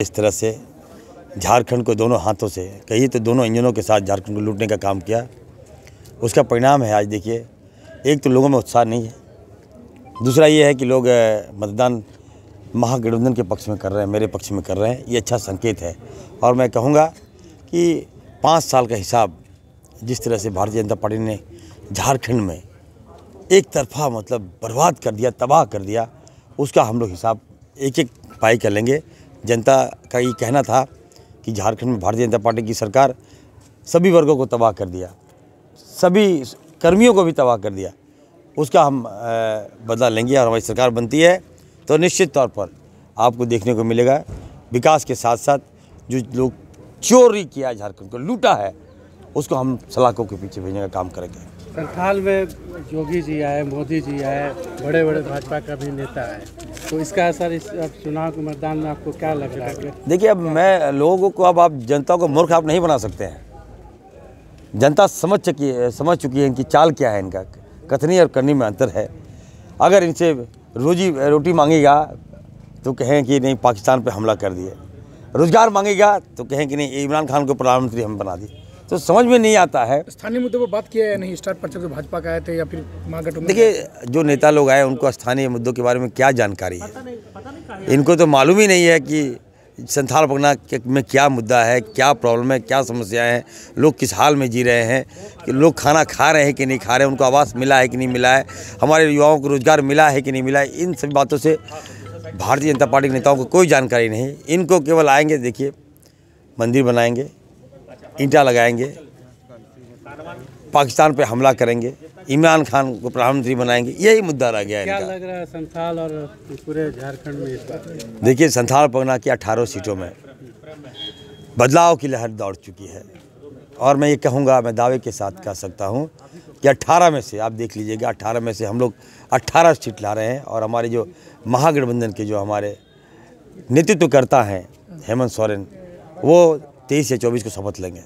इस तरह से झारखंड को दोनों हाथों से कहिए तो दोनों इंजनों के साथ झारखंड को लूटने का काम किया। उसका परिणाम है आज देखिए, एक तो लोगों में उत्साह नहीं है, दूसरा ये है कि लोग मतदान महागठबंधन के पक्ष में कर रहे हैं, मेरे पक्ष में कर रहे हैं, ये अच्छा संकेत है। और मैं कहूँगा कि पाँच साल का हिसाब जिस तरह से भारतीय जनता पार्टी ने झारखंड में एक तरफा मतलब बर्बाद कर दिया, तबाह कर दिया, उसका हम लोग हिसाब एक एक पाई कर लेंगे। जनता का ये कहना था कि झारखंड में भारतीय जनता पार्टी की सरकार सभी वर्गों को तबाह कर दिया, सभी कर्मियों को भी तबाह कर दिया। उसका हम बदला लेंगे और हमारी सरकार बनती है। तो निश्चित तौर पर आपको देखने को मिलेगा, विकास के साथ साथ जो लोग चोरी किया झारखंड को, लूटा है, उसको हम सलाखों के पीछे भेजने का काम करेंगे। संथाल में योगी जी आए, मोदी जी आए बड़े बड़े भाजपा का भी नेता है। तो इसका असर इस, अब चुनाव के मैदान में आपको क्या लग रहा है? देखिए, अब मैं लोगों को, अब आप जनता को मूर्ख आप नहीं बना सकते हैं। जनता समझ चुकी है, समझ चुकी है इनकी चाल क्या है, इनका कथनी और करनी में अंतर है। अगर इनसे रोजी, रोटी मांगेगा तो कहें कि नहीं, पाकिस्तान पर हमला कर दिए। रोज़गार मांगेगा तो कहें कि नहीं, इमरान खान को प्रधानमंत्री हम बना दिए। तो समझ में नहीं आता है। स्थानीय मुद्दों पर बात किया या नहीं? स्टार प्रचारक भाजपा का आए थे या फिर महागठबंधन देखिए जो नेता लोग आए उनको स्थानीय मुद्दों के बारे में क्या जानकारी है? इनको तो मालूम ही नहीं है कि संथाल पगना में क्या मुद्दा है क्या प्रॉब्लम है क्या समस्याएँ हैं लोग किस हाल में जी रहे हैं कि लोग खाना खा रहे हैं कि नहीं खा रहे हैं उनको आवास मिला है कि नहीं मिला है हमारे युवाओं को रोज़गार मिला है कि नहीं मिला है इन सभी बातों से भारतीय जनता पार्टी के नेताओं को कोई जानकारी नहीं। इनको केवल आएँगे देखिए मंदिर बनाएँगे ईंटा लगाएँगे। पाकिस्तान पे हमला करेंगे। इमरान खान को प्रधानमंत्री बनाएँगे। यही मुद्दा रह गया है क्या लग रहा है संथाल और पूरे झारखंड में देखिए संथाल पगना की अठारह सीटों में बदलाव की लहर दौड़ चुकी है। और मैं ये कहूँगा मैं दावे के साथ कह सकता हूँ कि 18 में से आप देख लीजिएगा 18 में से हम लोग 18 सीट ला रहे हैं और हमारे जो महागठबंधन के जो हमारे नेतृत्वकर्ता हैं हेमंत सोरेन वो तेईस या चौबीस को शपथ लेंगे।